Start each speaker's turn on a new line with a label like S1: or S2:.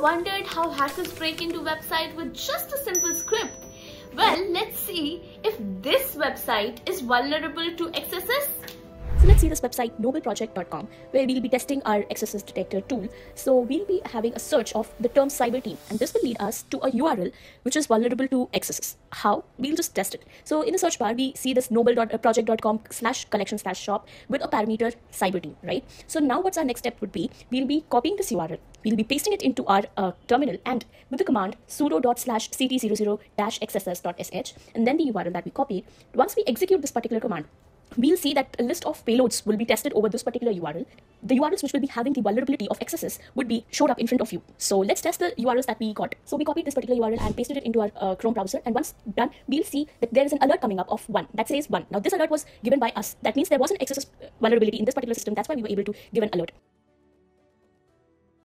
S1: wondered how hackers break into website with just a simple script? Well, let's see if this website is vulnerable to XSS.
S2: So let's see this website nobleproject.com where we'll be testing our XSS detector tool. So we'll be having a search of the term cyber team and this will lead us to a URL which is vulnerable to XSS. How? We'll just test it. So in the search bar we see this nobleproject.com slash collection slash shop with a parameter cyber team, right? So now what's our next step would be we'll be copying this URL. We'll be pasting it into our uh, terminal and with the command sudo dot slash ct00 dash xss.sh and then the URL that we copied. Once we execute this particular command, we'll see that a list of payloads will be tested over this particular URL. The URLs which will be having the vulnerability of XSS would be showed up in front of you. So let's test the URLs that we got. So we copied this particular URL and pasted it into our uh, Chrome browser. And once done, we'll see that there is an alert coming up of one that says one. Now this alert was given by us. That means there was an XSS vulnerability in this particular system. That's why we were able to give an alert.